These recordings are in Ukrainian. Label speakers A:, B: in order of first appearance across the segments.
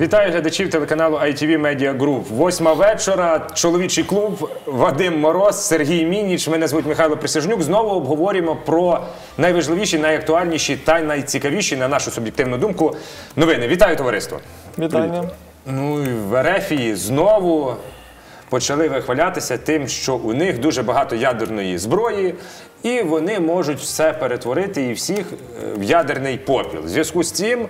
A: Вітаю глядачів телеканалу ITV Media Group. Восьма вечора. Чоловічий клуб Вадим Мороз, Сергій Мініч. Мене звуть Михайло Присяжнюк. Знову обговорюємо про найважливіші, найактуальніші та найцікавіші, на нашу суб'єктивну думку, новини. Вітаю товариство.
B: Вітання.
A: Ну і в Ерефії знову почали вихвалятися тим, що у них дуже багато ядерної зброї, і вони можуть все перетворити і всіх в ядерний попіл. В зв'язку з цим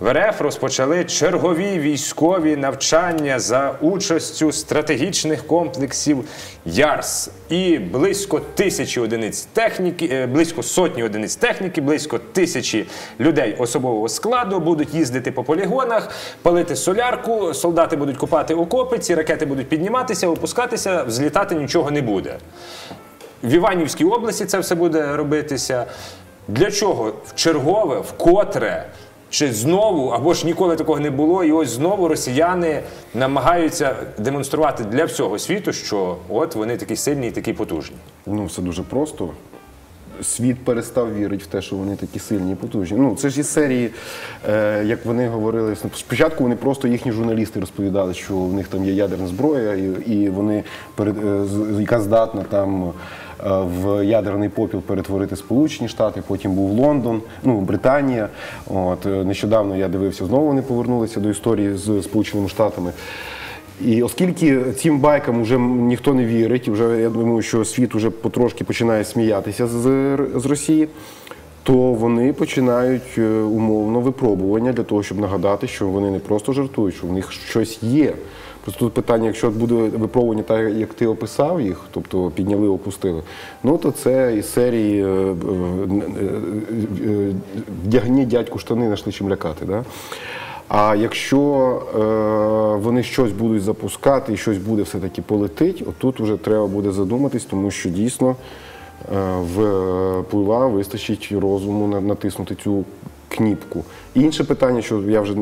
A: в РФ розпочали чергові військові навчання за участю стратегічних комплексів ЯРС і близько тисячі одиниць техніки, е, близько сотні одиниць техніки, близько тисячі людей особового складу будуть їздити по полігонах, палити солярку, солдати будуть купати окопи, ці ракети будуть підніматися, опускатися, взлітати нічого не буде. В Іванівській області це все буде робитися. Для чого? В чергове, вкотре, чи знову, або ж ніколи такого не було, і ось знову росіяни намагаються демонструвати для всього світу, що от вони такі сильні і такі потужні.
C: Ну, все дуже просто. Світ перестав вірити в те, що вони такі сильні і потужні. Ну, це ж із серії, е, як вони говорили, спочатку вони просто їхні журналісти розповідали, що в них там є ядерна зброя, і, і вони перед, е, яка здатна там в ядерний попіл перетворити Сполучені Штати, потім був Лондон, ну Британія. От е, нещодавно я дивився, знову вони повернулися до історії з Сполученими Штатами. І оскільки цим байкам вже ніхто не вірить, вже я думаю, що світ вже потрошки починає сміятися з, з Росії, то вони починають е, умовно випробування для того, щоб нагадати, що вони не просто жартують, що в них щось є. Просто тут питання, якщо буде випробування так, як ти описав їх, тобто підняли, опустили, ну то це із серії е, е, е, вдягні дядьку штани, знайшли чим лякати. Да? А якщо е, вони щось будуть запускати і щось буде все-таки полетить, отут вже треба буде задуматись, тому що дійсно е, в плива вистачить розуму на- натиснути цю кніпку. Інше питання, що я вже, е,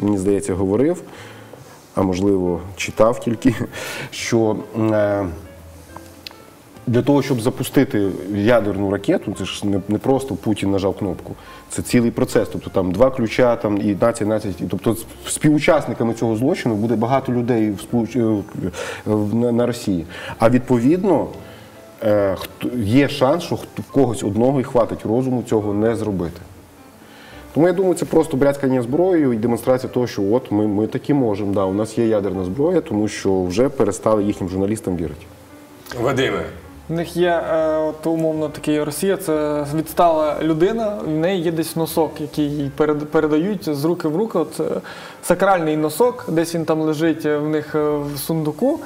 C: мені здається, говорив, а можливо читав тільки, що е, для того, щоб запустити ядерну ракету, це ж не, просто Путін нажав кнопку, це цілий процес. Тобто там два ключа, там і нація, нація. Тобто співучасниками цього злочину буде багато людей в Сполуч... е, на, на Росії. А відповідно е, є шанс, що в когось одного і хватить розуму цього не зробити. Тому я думаю, це просто брязкання зброєю і демонстрація того, що от ми, ми таки можемо. Да, у нас є ядерна зброя, тому що вже перестали їхнім журналістам вірити.
A: Вадиме,
B: В них є е, от, умовно такий Росія, це відстала людина, в неї є десь носок, який їй перед- передають з руки в руки. От, е, сакральний носок, десь він там лежить е, в них в сундуку.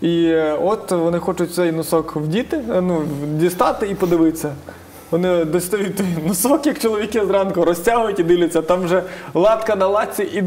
B: І от вони хочуть цей носок вдіти, ну, дістати і подивитися. Вони достають носок, як чоловіки зранку розтягують і дивляться, там вже латка на латці і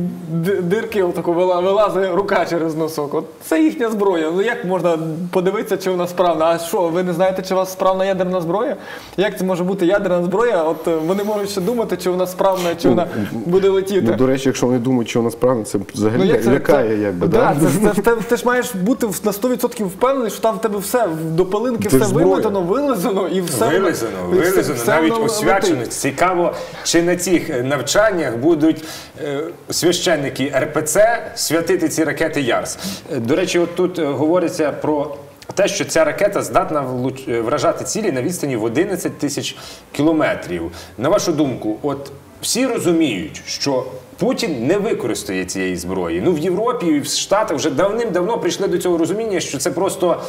B: дирки вила- вилазить рука через носок. От це їхня зброя. Ну як можна подивитися, чи вона справна? А що, ви не знаєте, чи у вас справна ядерна зброя? Як це може бути ядерна зброя? От е, вони можуть ще думати, чи вона справна, чи вона буде летіти.
C: Ну, до речі, якщо вони думають, що вона справна, це взагалі
B: як це-
C: лякає,
B: це-
C: якби.
B: да,
C: Да?
B: це, це, це, ти ж маєш бути на 100% впевнений, що там в тебе все до пилинки,
C: ж
B: все
C: зброя.
B: виметено, вилизано і все
A: вилизано,
B: все
A: навіть освячено. Цікаво, чи на цих навчаннях будуть е, священники РПЦ святити ці ракети Ярс. Е, До речі, от тут е, говориться про. Те, що ця ракета здатна вражати цілі на відстані в 11 тисяч кілометрів. На вашу думку, от всі розуміють, що Путін не використає цієї зброї. Ну в Європі і в Штатах вже давним-давно прийшли до цього розуміння, що це просто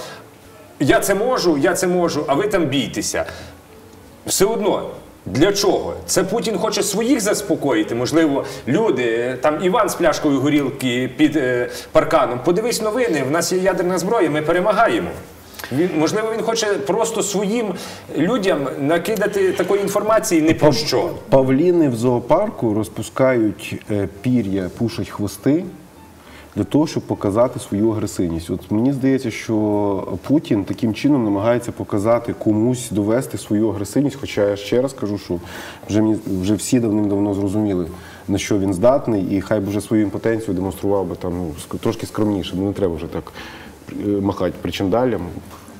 A: я це можу, я це можу, а ви там бійтеся. Все одно. Для чого? Це Путін хоче своїх заспокоїти. Можливо, люди, там Іван з пляшкою горілки під е, парканом. Подивись новини, в нас є ядерна зброя, ми перемагаємо. Він, можливо, він хоче просто своїм людям накидати такої інформації не про що.
C: Павліни в зоопарку розпускають е, пір'я, пушать хвости для того, щоб показати свою агресивність. От мені здається, що Путін таким чином намагається показати комусь довести свою агресивність. Хоча я ще раз кажу, що вже мені вже всі давним-давно зрозуміли, на що він здатний, і хай би вже свою імпотенцію демонстрував би там ну, трошки скромніше. Ну не треба вже так е, махати причандалям.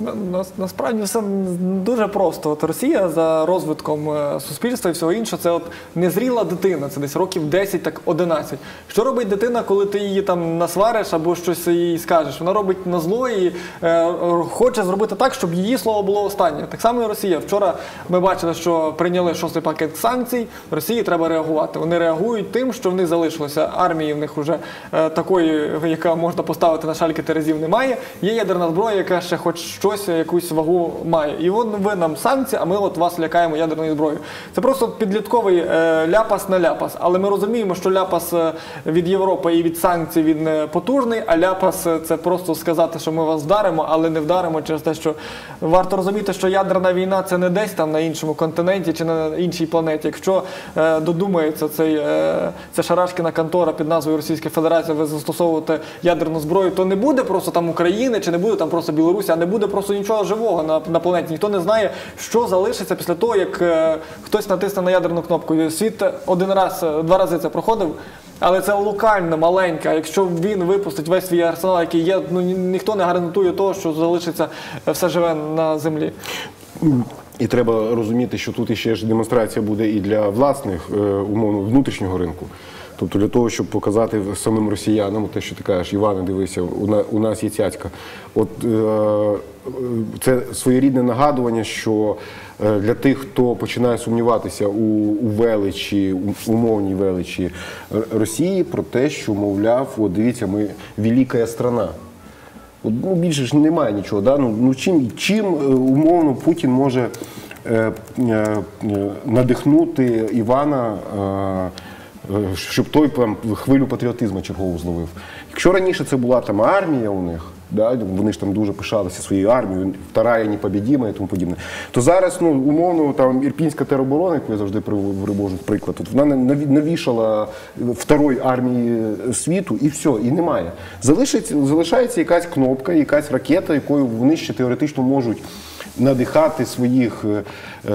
B: На- на- Насправді все дуже просто. От Росія за розвитком е, суспільства і всього іншого, це от незріла дитина, це десь років 10, так 11. Що робить дитина, коли ти її там насвариш або щось їй скажеш? Вона робить на зло і е, хоче зробити так, щоб її слово було останнє. Так само і Росія. Вчора ми бачили, що прийняли шостий пакет санкцій. Росії треба реагувати. Вони реагують тим, що в них залишилося. Армії в них вже е, такої, яка можна поставити на шальки терезів, немає. Є ядерна зброя, яка ще хоч щось, якусь вагу має. І вон ви нам санкції, а ми от вас лякаємо ядерною зброєю. Це просто підлітковий е, ляпас на ляпас. Але ми розуміємо, що ляпас е, від Європи і від санкцій він е, потужний, а ляпас це просто сказати, що ми вас вдаримо, але не вдаримо через те, що варто розуміти, що ядерна війна це не десь там на іншому континенті чи на іншій планеті. Якщо додумається цей е, шарашкіна контора під назвою Російська Федерація, ви застосовувати ядерну зброю, то не буде просто там України чи не буде там просто Білорусі, а не буде просто нічого живого на, на планеті. Ніхто не знає, що залишиться після того, як е, хтось натисне на ядерну кнопку. Світ один раз, два рази це проходив. Але це локально маленьке. Якщо він випустить весь свій арсенал, який є, ну ні- ніхто не гарантує того, що залишиться е, все живе на землі.
C: І треба розуміти, що тут іще ж демонстрація буде і для власних е, умовно внутрішнього ринку. Тобто для того, щоб показати самим росіянам, те, що ти кажеш, Іване, дивися, у, нас є цяцька. От е, це своєрідне нагадування, що е, для тих, хто починає сумніватися у, величі, умовній величі Росії, про те, що мовляв, от дивіться, ми велика страна. Ну, більше ж немає нічого. Да? Ну, ну, чим, чим е, умовно Путін може е, е, надихнути Івана, е, щоб той там, хвилю патріотизму чергову зловив? Якщо раніше це була там армія у них, да? вони ж там дуже пишалися своєю армією, вторая непобідіма і тому подібне, то зараз, ну, умовно, там Ірпінська тероборона, яку я завжди привожу приклад, от вона навішала второї армії світу і все, і немає. Залишиться, залишається якась кнопка, якась ракета, якою вони ще теоретично можуть надихати своїх е, е,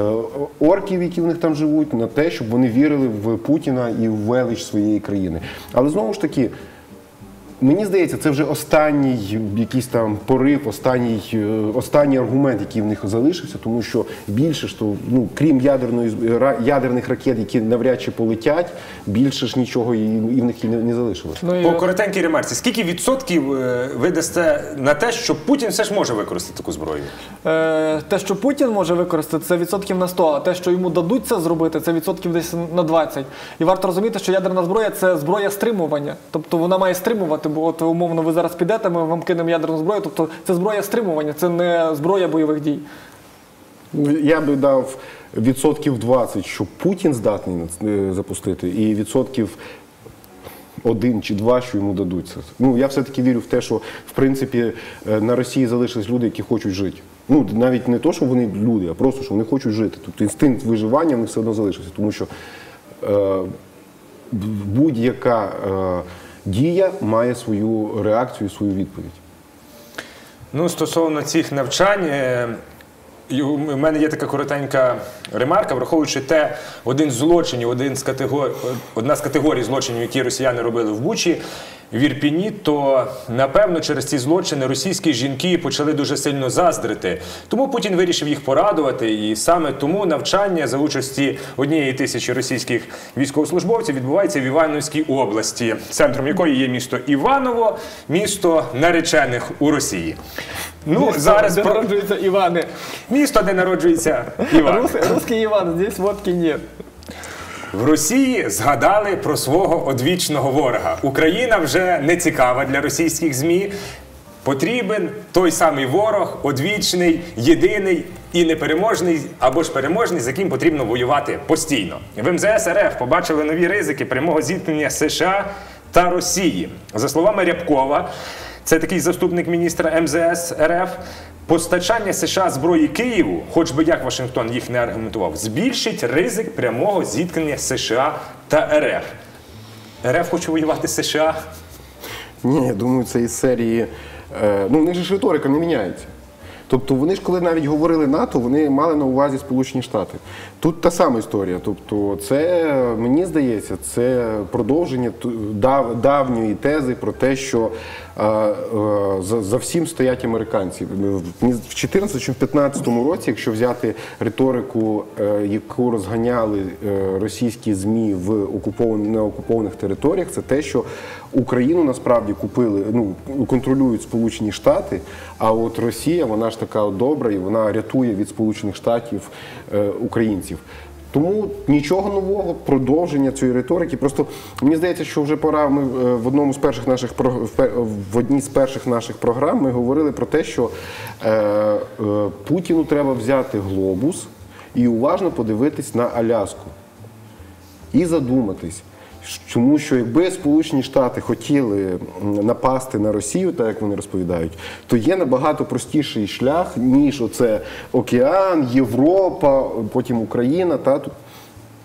C: орків, які в них там живуть, на те, щоб вони вірили в Путіна і в велич своєї країни. Але знову ж таки. Мені здається, це вже останній якийсь там порив, останній, е, останній аргумент, який в них залишився, тому що більше ж то, ну крім ядерної ядерних ракет, які навряд чи полетять, більше ж нічого і, і в них і не, не залишилось.
B: Ну, і,
A: По коротенькій ремарці, скільки відсотків е, ви дасте на те, що Путін все ж може використати таку зброю?
B: Е, те, що Путін може використати, це відсотків на 100, а те, що йому дадуть це зробити, це відсотків десь на 20. І варто розуміти, що ядерна зброя це зброя стримування. Тобто вона має стримувати, бо от умовно ви зараз підете, ми вам кинемо ядерну зброю. Тобто це зброя стримування, це не зброя бойових дій.
C: Ну, Я би дав відсотків 20, що Путін здатний е, запустити, і відсотків один чи два, що йому дадуть це. Ну я все-таки вірю в те, що в принципі е, на Росії залишились люди, які хочуть жити. Ну навіть не то, що вони люди, а просто що вони хочуть жити. Тобто інстинкт виживання в них все одно залишився, тому що е, будь-яка е, дія має свою реакцію, свою відповідь.
A: Ну, стосовно цих навчань, е, у мене є така коротенька ремарка, враховуючи те, один з злочинів, один з категор... одна з категорій злочинів, які росіяни робили в Бучі, в Ірпіні, то напевно через ці злочини російські жінки почали дуже сильно заздрити. Тому Путін вирішив їх порадувати, і саме тому навчання за участі однієї тисячі російських військовослужбовців відбувається в Івановській області, центром якої є місто Іваново, місто наречених у Росії. Ну зараз
B: де
A: про
B: народжуються Івани.
A: місто, де народжується Іван.
B: Рус, русський Іван, здесь водки нет.
A: В Росії згадали про свого одвічного ворога. Україна вже не цікава для російських ЗМІ. Потрібен той самий ворог, одвічний, єдиний і непереможний, або ж переможний, з яким потрібно воювати постійно. В МЗС РФ побачили нові ризики прямого зіткнення США та Росії. За словами Рябкова, це такий заступник міністра МЗС РФ. Постачання США зброї Києву, хоч би як Вашингтон їх не аргументував, збільшить ризик прямого зіткнення США та РФ. РФ хоче воювати з США.
C: Ні, я думаю, це із серії. Е, ну, в них же ж риторика не міняється. Тобто вони ж, коли навіть говорили НАТО, вони мали на увазі Сполучені Штати. Тут та сама історія. Тобто, це мені здається, це продовження дав, давньої тези про те, що е, е, за, за всім стоять американці. В 2014 чи в 2015 році, якщо взяти риторику, е, яку розганяли е, російські змі в окупованих на окупованих територіях, це те, що Україну насправді купили, ну контролюють Сполучені Штати. А от Росія, вона ж така добра, і вона рятує від Сполучених Штатів е, українців. Тому нічого нового, продовження цієї риторики. Просто мені здається, що вже пора. Ми е, в одному з перших наших в одній з перших наших програм ми говорили про те, що е, е, Путіну треба взяти глобус і уважно подивитись на Аляску і задуматись. Тому що якби Сполучені Штати хотіли напасти на Росію, так як вони розповідають, то є набагато простіший шлях, ніж оце океан, Європа, потім Україна. Та тут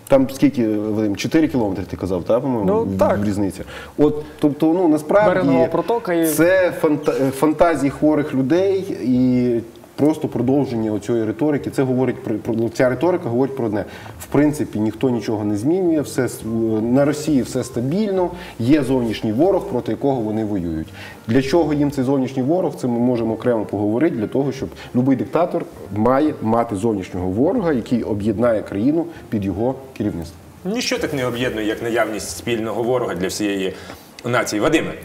C: там скільки Вадим, 4 кілометри ти казав, та по-моєму,
B: Ну, так.
C: різниця. От тобто, ну насправді
B: протока і-
C: це фанта- фантазії хворих людей і просто продовження цієї риторики. Це говорить про про- ця риторика говорить про одне. В принципі, ніхто нічого не змінює, все на Росії все стабільно. Є зовнішній ворог, проти якого вони воюють. Для чого їм цей зовнішній ворог? Це ми можемо окремо поговорити. Для того, щоб будь-який диктатор має мати зовнішнього ворога, який об'єднає країну під його керівництвом.
A: Ніщо так не об'єднує, як наявність спільного ворога для всієї нації. Вадиме,
B: Е,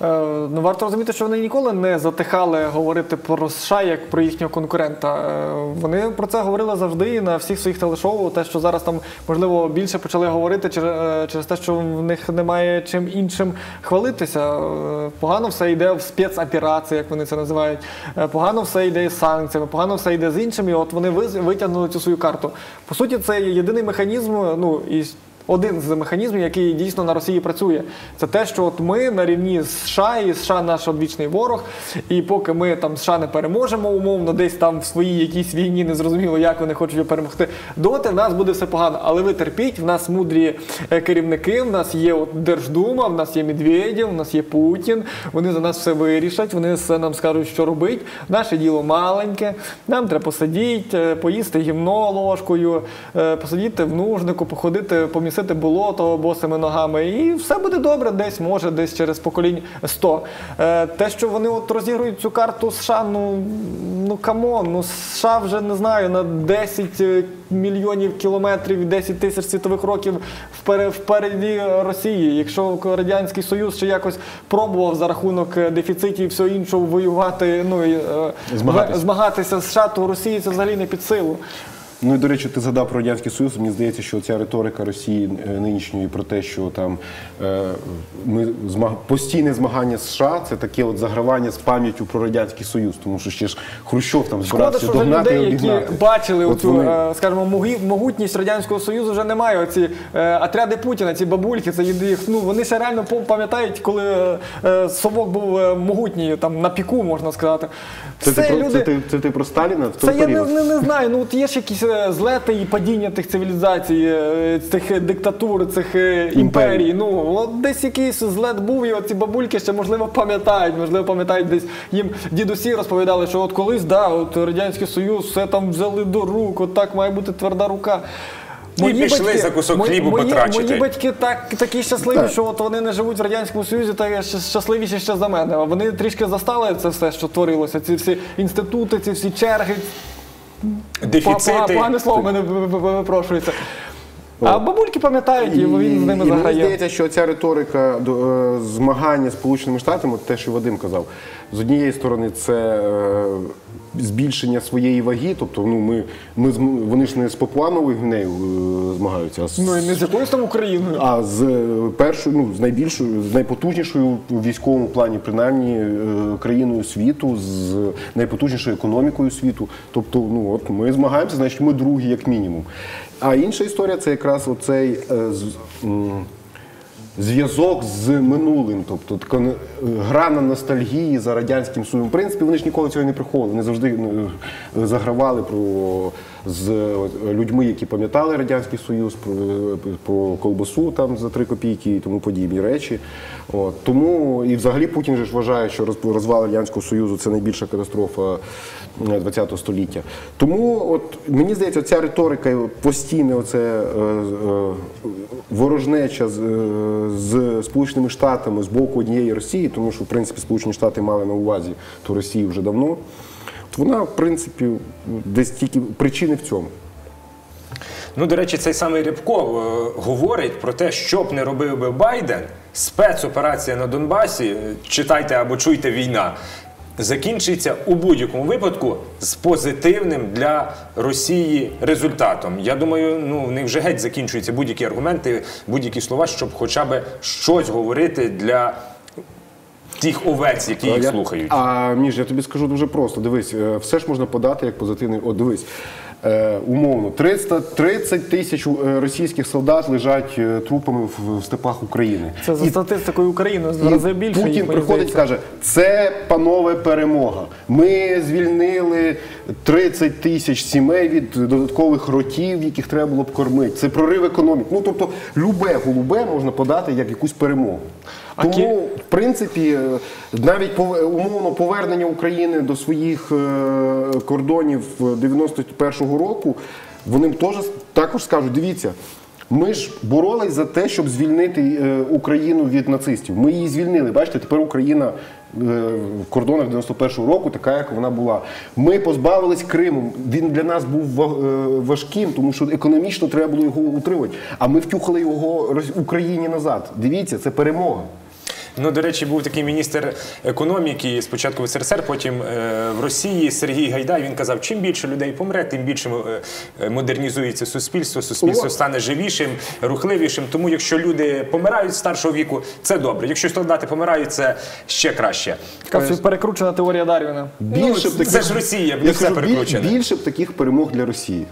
B: Ну, варто розуміти, що вони ніколи не затихали говорити про США як про їхнього конкурента. Е, Вони про це говорили завжди на всіх своїх телешоу. Те, що зараз там можливо більше почали говорити через, е, через те, що в них немає чим іншим хвалитися. Е, Погано все йде в спецоперації, як вони це називають. Е, Погано все йде з санкціями, погано все йде з іншими. От вони витягнули цю свою карту. По суті, це єдиний механізм. Ну і один з механізмів, який дійсно на Росії працює, це те, що от ми на рівні з США, і США наш одвічний ворог. І поки ми там США не переможемо, умовно, десь там в своїй якійсь війні незрозуміло, як вони хочуть його перемогти, доти в нас буде все погано. Але ви терпіть, в нас мудрі е, керівники, в нас є от Держдума, в нас є Медведєв, в нас є Путін. Вони за нас все вирішать, вони все нам скажуть, що робити. Наше діло маленьке. Нам треба посидіти, е, поїсти гімно ложкою, е, посидіти в нужнику, походити, помісити болото босими ногами, і все буде добре, десь може, десь через поколінь 100. Е, Те, що вони от розігрують цю карту США, ну ну come on, ну США вже не знаю на 10 мільйонів кілометрів, 10 тисяч світлових років впере- впереді Росії. Якщо радянський Союз ще якось пробував за рахунок е, дефіцитів і всього іншого воювати, ну і е,
C: Змагатися.
B: змагатися з США, то Росії це взагалі не під силу.
C: Ну і до речі, ти згадав про радянський союз. Мені здається, що ця риторика Росії е, нинішньої про те, що там е, ми змаг... постійне змагання США, це таке от загравання з пам'яттю про радянський союз, тому що ще ж Хрущов там збирався
B: вже
C: догнати і
B: людей, які бачили
C: От
B: оцю,
C: вони-
B: е, скажімо, могутність радянського союзу, вже немає. Оці отряди Путіна, ці бабульки, це їх, ну вони ще реально пам'ятають, коли совок був могутній, там на піку можна сказати.
C: Це,
B: Все,
C: ти,
B: люди-
C: це, ти, це ти про Сталіна
B: це я не, не, не знаю. Ну от є ж якісь е, злети і падіння тих цивілізацій, е, цих е, диктатур, цих е, імперій. Ну от десь якийсь злет був, і оці бабульки ще можливо пам'ятають. Можливо, пам'ятають десь їм дідусі розповідали, що от колись да, от радянський союз все там взяли до рук, от так має бути тверда рука.
A: І пішли за кусок хлібу
B: мої,
A: батрачити.
B: мої батьки так, такі щасливі,
C: Так.
B: що от вони не живуть в Радянському Союзі, та щасливіші ще за мене. А Вони трішки застали це все, що творилося. Ці всі інститути, ці всі черги,
A: дефіцити.
B: Погане слово мене ви- ви- ви- випрошується. А бабульки пам'ятають, і він з ними
C: і мені здається, що ця риторика е, змагання з Сполученими Штатами, те, що Вадим казав, з однієї сторони, це е, збільшення своєї ваги. Тобто, ну ми, ми вони ж не з Папуановою Гвінею е, змагаються, а з,
B: Ну і не з якоюсь там Україною.
C: а з першою, ну з найбільшою, з найпотужнішою в військовому плані, принаймні країною світу, з найпотужнішою економікою світу. Тобто, ну от ми змагаємося, значить ми другі, як мінімум. А інша історія це якраз оцей е, зв'язок з минулим, тобто е, гра на ностальгії за радянським Союзом. В принципі, вони ж ніколи цього не приховували. Вони завжди е, загравали про з е, людьми, які пам'ятали Радянський Союз, про, е, колбасу там за три копійки і тому подібні речі. От. Тому і взагалі Путін же ж вважає, що розвал Радянського Союзу це найбільша катастрофа ХХ століття. Тому от мені здається, ця риторика, і постійне оце е, е, ворожнеча з, е, з Сполученими Штатами з боку однієї Росії, тому що в принципі Сполучені Штати мали на увазі ту Росію вже давно. Вона, в принципі, десь тільки причини в цьому.
A: Ну, до речі, цей самий Рябков е, говорить про те, що б не робив би Байден, спецоперація на Донбасі, е, читайте або чуйте війна, закінчиться у будь-якому випадку з позитивним для Росії результатом. Я думаю, ну в них вже геть закінчуються будь-які аргументи, будь-які слова, щоб хоча б щось говорити для тих овець, які їх
C: Я-
A: слухають.
C: А Між, я тобі скажу дуже просто. Дивись, е, все ж можна подати як позитивний. От дивись. Е, умовно, 300, 30 тисяч е, російських солдат лежать трупами в, степах України.
B: Це за
C: І
B: статистикою України в
C: І
B: рази більше.
C: Путін
B: їх,
C: приходить і каже: це панове перемога. Ми звільнили 30 тисяч сімей від додаткових ротів, яких треба було б кормити. Це прорив економіки. Ну тобто, любе голубе можна подати як якусь перемогу. Тому, в принципі, е, навіть умовно повернення України до своїх е, кордонів 91-го року, вони теж також скажуть: дивіться. Ми ж боролись за те, щоб звільнити е, Україну від нацистів. Ми її звільнили. Бачите, тепер Україна в кордонах 91-го року, така як вона була. Ми позбавились Криму. Він для нас був ва- важким, тому що економічно треба було його утримати. А ми втюхали його Україні назад. Дивіться, це перемога.
A: Ну, до речі, був такий міністр економіки спочатку в СРСР, потім е, в Росії Сергій Гайдай. Він казав, чим більше людей помре, тим більше е, е, модернізується суспільство, суспільство
C: О!
A: стане живішим, рухливішим. Тому, якщо люди помирають старшого віку, це добре. Якщо солдати помирають, це ще краще.
B: Така собі перекручена теорія Дарвіна.
C: Більше
A: Ну, це ж Росія,
C: Я
A: все перекручене.
C: більше б таких перемог для Росії.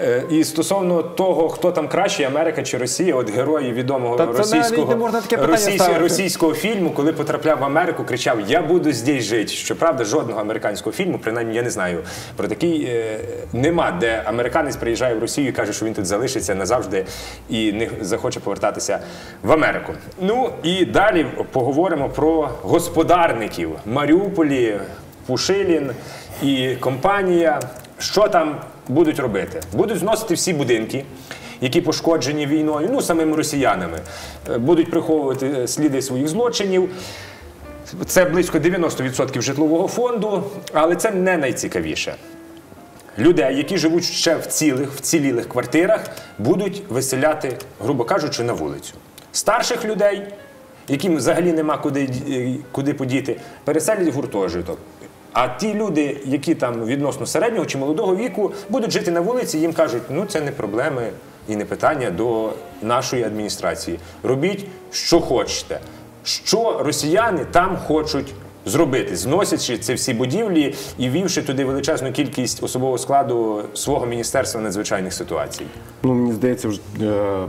A: Е, І стосовно того, хто там краще, Америка чи Росія, от герої відомого
B: Та
A: російського,
B: не можна таке
A: російсь- російського фільму, коли потрапляв в Америку, кричав Я буду здесь жити. Щоправда, жодного американського фільму, принаймні я не знаю про такий е, нема, де американець приїжджає в Росію і каже, що він тут залишиться назавжди і не захоче повертатися в Америку. Ну і далі поговоримо про господарників Маріуполі, Пушилін і компанія. Що там будуть робити? Будуть зносити всі будинки, які пошкоджені війною, ну самими росіянами, Е, будуть приховувати е, сліди своїх злочинів. Це близько 90% житлового фонду, але це не найцікавіше. Людей, які живуть ще в цілих, вцілілих квартирах, будуть виселяти, грубо кажучи, на вулицю. Старших людей, яким взагалі нема куди, е, куди подіти, переселять гуртожиток. А ті люди, які там відносно середнього чи молодого віку, будуть жити на вулиці, їм кажуть, ну це не проблеми і не питання до нашої адміністрації. Робіть, що хочете. Що росіяни там хочуть зробити, зносячи ці всі будівлі і ввівши туди величезну кількість особового складу свого міністерства надзвичайних ситуацій.
C: Ну, мені здається, вже е,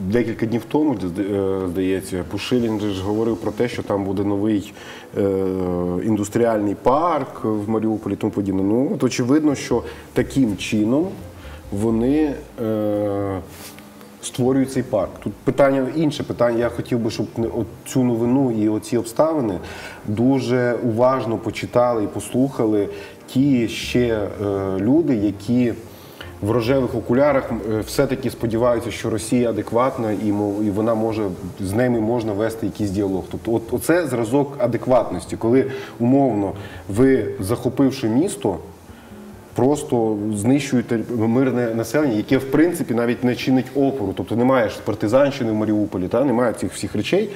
C: декілька днів тому, е, здається, Пушилін ж говорив про те, що там буде новий е, індустріальний парк в Маріуполі тому подібне. Ну, от очевидно, що таким чином вони. Е, Створюють цей парк. Тут питання інше питання. Я хотів би, щоб цю новину і оці обставини дуже уважно почитали і послухали ті ще люди, які в рожевих окулярах е, все-таки сподіваються, що Росія адекватна і, і вона може з ними можна вести якийсь діалог. Тобто, от оце зразок адекватності, коли умовно ви захопивши місто. Просто знищуєте мирне населення, яке в принципі навіть не чинить опору. Тобто немає ж партизанщини в Маріуполі, та немає цих всіх речей.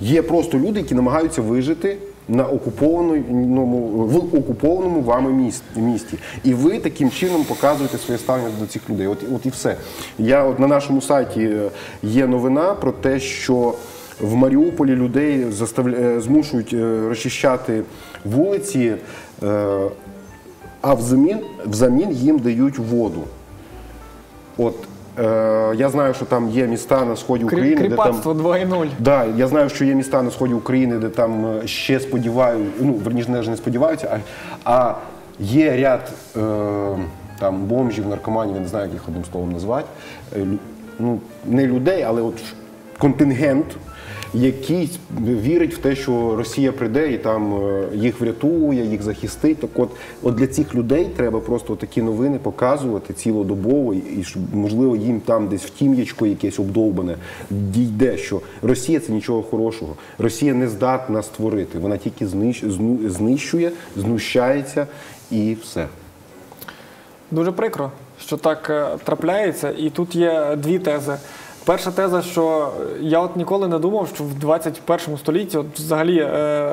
C: Є просто люди, які намагаються вижити на окупованому в окупованому вами місті. І ви таким чином показуєте своє ставлення до цих людей. От, от і все. Я от на нашому сайті е, є новина про те, що в Маріуполі людей заставля... е, змушують е, розчищати вулиці. а взамін, взамін їм дають воду. От я знаю, що там є міста на сході України, де там.
B: Кріпацтво 2.0.
C: Да, я знаю, що є міста на сході України, де там е, ще сподіваються, ну верніше не не сподіваються, а, а є ряд е, там бомжів, наркоманів, я не знаю, як їх одним словом назвати. Е, Ну, не людей, але от контингент, який вірить в те, що Росія прийде і там е, їх врятує, їх захистить. Так от, от для цих людей треба просто такі новини показувати цілодобово, і можливо їм там десь в тім'ячко якесь обдовбане дійде, що Росія це нічого хорошого. Росія не здатна створити. Вона тільки знищує, знущається і все.
B: Дуже прикро, що так е, трапляється, і тут є дві тези. Перша теза, що я от ніколи не думав, що в 21 столітті, от взагалі, е,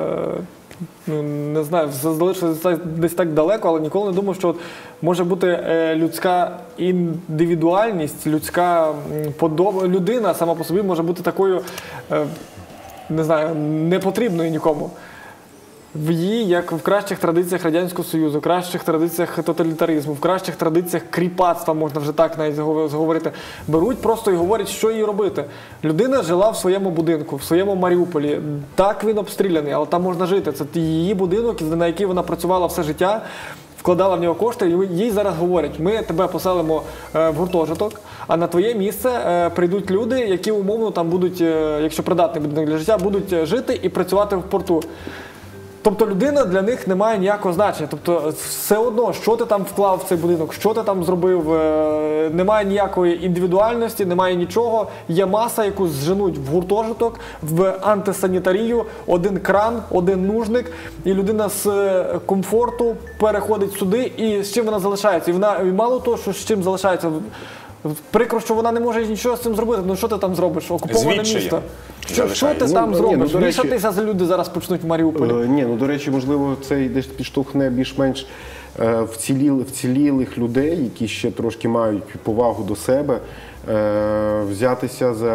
B: ну не знаю, все залишилося десь так далеко, але ніколи не думав, що от може бути е, людська індивідуальність, людська подоба, людина сама по собі може бути такою, е, не знаю, непотрібною нікому. В її, як в кращих традиціях Радянського Союзу, в кращих традиціях тоталітаризму, в кращих традиціях кріпацтва, можна вже так навіть згов- зговорити, беруть просто і говорять, що їй робити. Людина жила в своєму будинку, в своєму Маріуполі. Так він обстріляний, але там можна жити. Це її будинок, на який вона працювала все життя. Вкладала в нього кошти, і їй зараз говорять: ми тебе поселимо е, в гуртожиток, а на твоє місце е, прийдуть люди, які умовно там будуть, е, якщо придатний будинок для життя, будуть жити і працювати в порту. Тобто людина для них не має ніякого значення. Тобто, все одно, що ти там вклав в цей будинок, що ти там зробив, е, немає ніякої індивідуальності, немає нічого. Є маса, яку зженуть в гуртожиток, в антисанітарію, один кран, один нужник, і людина з е, комфорту переходить сюди, і з чим вона залишається. І вона і мало того, що з чим залишається. Прикро, що вона не може нічого з цим зробити. Ну що ти там зробиш? Окуповане
A: Звідчаєм
B: місто. Що, що ти
A: Ну,
B: там
C: Ну, ні,
B: зробиш?
C: ну, до речі-
B: Вішатися за люди зараз почнуть в Маріуполі.
C: Е, ні, ну до речі, можливо, це десь підштовхне більш-менш е, вціліли, вцілілих людей, які ще трошки мають повагу до себе, взятися за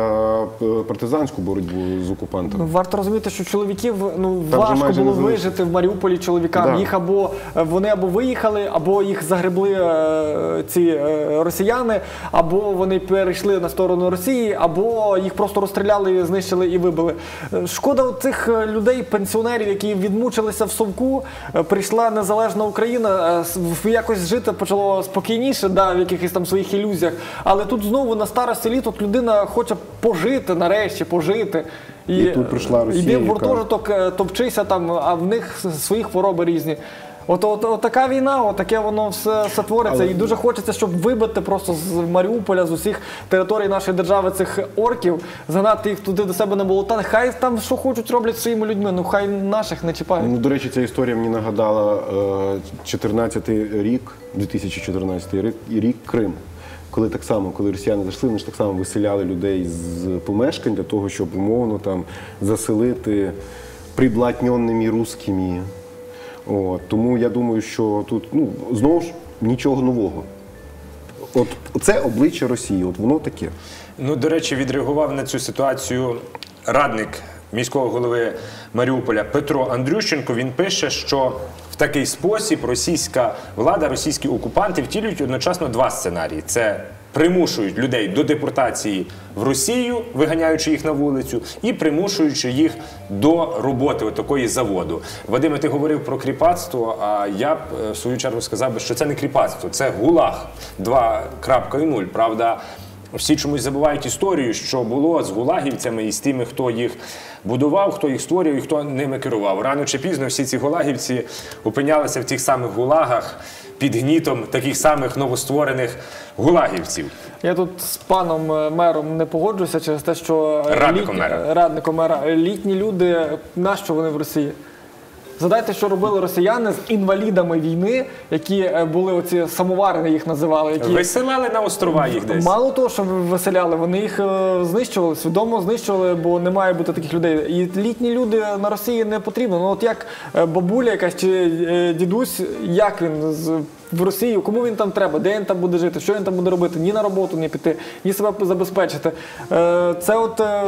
C: е, партизанську боротьбу з окупантами.
B: Ну, варто розуміти, що чоловіків ну
C: Там
B: важко було вижити в Маріуполі чоловікам.
C: Да.
B: Їх або е, вони або виїхали, або їх загребли е, ці е, росіяни, або вони перейшли на сторону Росії, або їх просто розстріляли, знищили і вибили. Е, Шкода цих е, людей, пенсіонерів, які відмучилися в совку. е, Прийшла незалежна Україна, е, якось жити почало спокійніше, да, в якихось там своїх ілюзіях. Але тут знову на старості літ от людина хоче пожити нарешті, пожити.
C: І тут прийшла Росія,
B: Іди в гуртожиток, е, топчися там, а в них свої хвороби різні. От, от, от така війна, от таке воно все, все твориться.
C: Але-
B: І дуже хочеться, щоб вибити просто з Маріуполя, з усіх територій нашої держави цих орків, загнати їх туди до себе на болота. Хай там що хочуть роблять своїми людьми, ну хай наших не чіпають.
C: Ну, до речі, ця історія мені нагадала е, 14 рік, 2014 рік, рік Крим. Коли так само, коли росіяни зайшли, вони ж так само виселяли людей з помешкань для того, щоб умовно там заселити приблатненими русскими. От, тому я думаю, що тут ну, знову ж нічого нового. От це обличчя Росії, от воно таке.
A: Ну, до речі, відреагував на цю ситуацію радник міського голови Маріуполя Петро Андрющенко. Він пише, що в такий спосіб російська влада, російські окупанти втілюють одночасно два сценарії: це примушують людей до депортації в Росію, виганяючи їх на вулицю, і примушуючи їх до роботи отакої заводу. Вадиме, ти говорив про кріпацтво. А я б е, в свою чергу сказав би, що це не кріпацтво, це гулаг 2.0. Правда. Всі чомусь забувають історію, що було з гулагівцями і з тими, хто їх будував, хто їх створював і хто ними керував. Рано чи пізно всі ці гулагівці опинялися в тих самих гулагах під гнітом таких самих новостворених гулагівців.
B: Я тут з паном е, мером не погоджуюся через те, що
A: Радником
B: літні-
A: мера.
B: радником мера літні люди, нащо вони в Росії? Задайте, що робили росіяни з інвалідами війни, які е, були оці самоварини, їх називали, які
A: Виселяли на острова їх десь.
B: Мало того, що виселяли, вони їх е, знищували, свідомо знищували, бо не має бути таких людей. І літні люди на Росії не потрібно. Ну от як е, бабуля якась чи дідусь, як він в Росію, кому він там треба, де він там буде жити, що він там буде робити, ні на роботу не піти, ні себе забезпечити. Е, Це от е,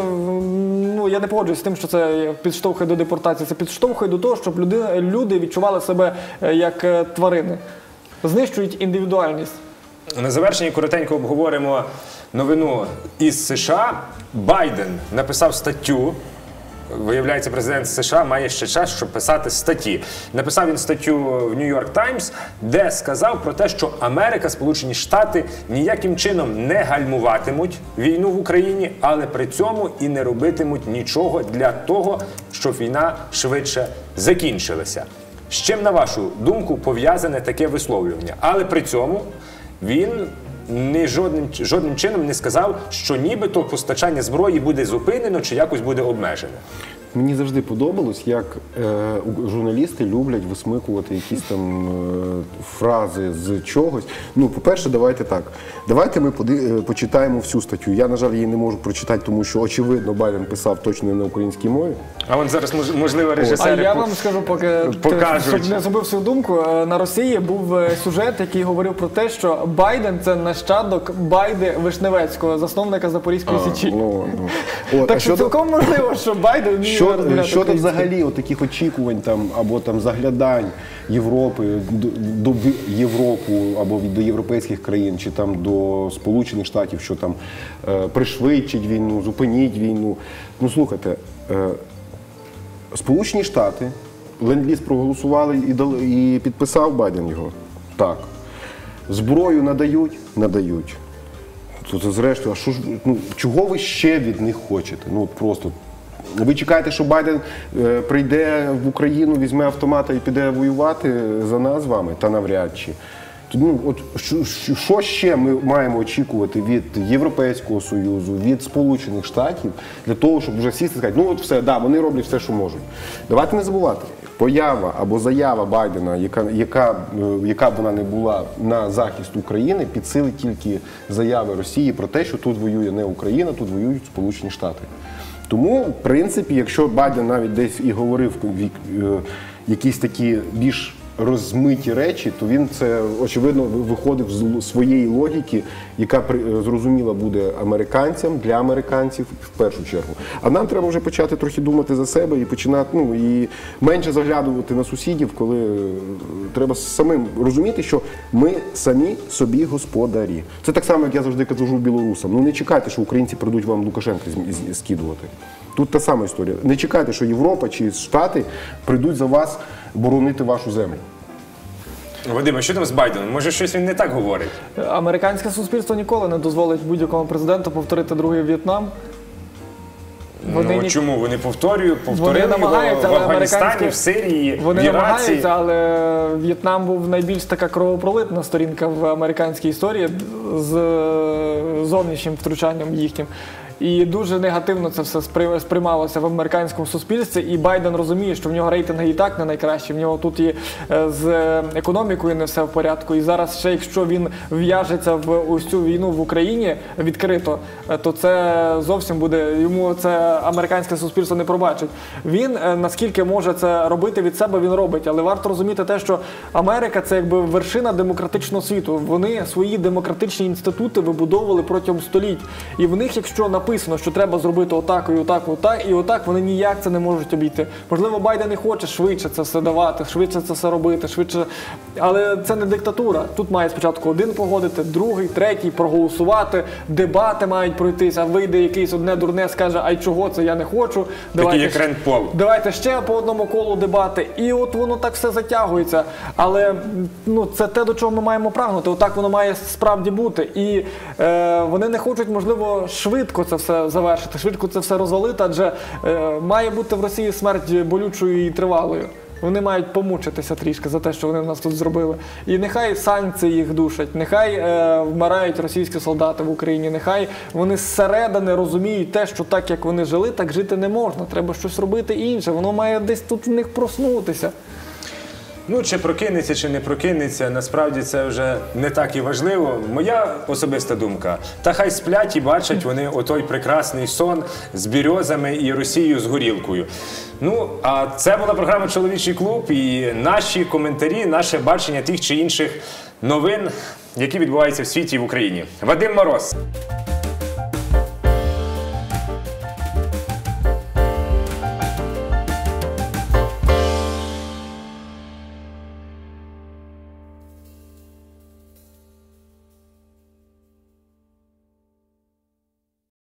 B: ну я не погоджуюсь з тим, що це підштовхує до депортації. Це підштовхує до того, щоб люди, люди відчували себе е, як тварини. Знищують індивідуальність.
A: На завершенні коротенько обговоримо новину із США. Байден написав статтю виявляється, президент США має ще час, щоб писати статті. Написав він статтю в Нью-Йорк Таймс, де сказав про те, що Америка, Сполучені Штати ніяким чином не гальмуватимуть війну в Україні, але при цьому і не робитимуть нічого для того, щоб війна швидше закінчилася. З чим, на вашу думку, пов'язане таке висловлювання? Але при цьому він ні жодним, жодним чином не сказав, що нібито постачання зброї буде зупинено чи якось буде обмежене.
C: Мені завжди подобалось, як е, журналісти люблять висмикувати якісь там е, фрази з чогось. Ну, по-перше, давайте так. Давайте ми поди- е, почитаємо всю статтю. Я, на жаль, її не можу прочитати, тому що очевидно Байден писав точно не на українській мові.
A: А от зараз мож- можливо
B: А
A: режисери
B: я вам скажу, поки
A: покажуть.
B: щоб не забив свою думку. е, На Росії був е, сюжет, який говорив про те, що Байден це нащадок Байди Вишневецького, засновника Запорізької січі.
C: Ну, ну. От,
B: Так що
C: щодо-
B: цілком можливо, що Байден вміє
C: Що, що там взагалі от таких очікувань там або там заглядань Європи до, до Європу або до європейських країн, чи там до Сполучених Штатів, що там е, пришвидшить війну, зупиніть війну. Ну слухайте, е, Сполучені Штати ленд-ліз проголосували і дали і підписав Байден його. Так. Зброю надають, надають. Тобто, зрештою, а що ж ну чого ви ще від них хочете? Ну от просто. Ви чекаєте, що Байден е, прийде в Україну, візьме автомата і піде воювати за нас з вами? Та навряд чи. Ну, от що ще ми маємо очікувати від Європейського Союзу, від Сполучених Штатів для того, щоб вже сісти і сказати, ну от все, да, вони роблять все, що можуть. Давайте не забувати, поява або заява Байдена, яка, яка, е, яка б вона не була на захист України, підсилить тільки заяви Росії про те, що тут воює не Україна, тут воюють Сполучені Штати. Тому, в принципі, якщо Байден навіть десь і говорив е, якісь такі більш розмиті речі, то він це очевидно ви- виходив з своєї логіки, яка е, зрозуміла буде американцям для американців в першу чергу. А нам треба вже почати трохи думати за себе і починати ну і менше заглядувати на сусідів, коли е, треба самим розуміти, що ми самі собі господарі. Це так само, як я завжди кажу білорусам. Ну не чекайте, що українці прийдуть вам Лукашенка скидувати. Тут та сама історія. Не чекайте, що Європа чи Штати прийдуть за вас боронити вашу землю.
A: Вадиме, що там з Байденом? Може, щось він не так говорить?
B: Американське суспільство ніколи не дозволить будь-якому президенту повторити другий В'єтнам. Вони
A: ну
B: ні-
A: чому вони повторюють, повторили його
B: намагаються,
A: в Афганістані,
B: американські-
A: в Сирії,
B: Вони
A: в Іраці.
B: намагаються, але В'єтнам був найбільш така кровопролитна сторінка в американській історії з е, зовнішнім втручанням їхнім. І дуже негативно це все спри- сприймалося в американському суспільстві. І Байден розуміє, що в нього рейтинги і так не найкращі. В нього тут і е, з економікою не все в порядку. І зараз, ще якщо він в'яжеться в ось цю війну в Україні відкрито, е, то це зовсім буде йому це американське суспільство не пробачить. Він е, наскільки може це робити від себе, він робить. Але варто розуміти те, що Америка це якби вершина демократичного світу. Вони свої демократичні інститути вибудовували протягом століть. І в них, якщо написано, що треба зробити отак, і отак, отак, і отак, вони ніяк це не можуть обійти. Можливо, Байден не хоче швидше це все давати, швидше це все робити, швидше. Але це не диктатура. Тут має спочатку один погодити, другий, третій проголосувати, дебати мають пройтися, вийде якийсь одне дурне, скаже, ай чого це я не хочу.
A: Такий як
B: ще- Давайте ще по одному колу дебати, і от воно так все затягується. Але ну це те, до чого ми маємо прагнути. Отак воно має справді бути. І е, вони не хочуть, можливо, швидко це все завершити, швидко це все розвалити, адже е, має бути в Росії смерть болючою і тривалою. Вони мають помучитися трішки за те, що вони в нас тут зробили. І нехай санкції їх душать, нехай е, вмирають російські солдати в Україні, нехай вони зсередини розуміють те, що так як вони жили, так жити не можна. Треба щось робити інше. Воно має десь тут в них проснутися.
A: Ну, чи прокинеться, чи не прокинеться, насправді це вже не так і важливо. Моя особиста думка. Та хай сплять і бачать вони отой прекрасний сон з бірьозами і Росією з горілкою. Ну, а це була програма Чоловічий клуб і наші коментарі, наше бачення тих чи інших новин, які відбуваються в світі і в Україні. Вадим Мороз.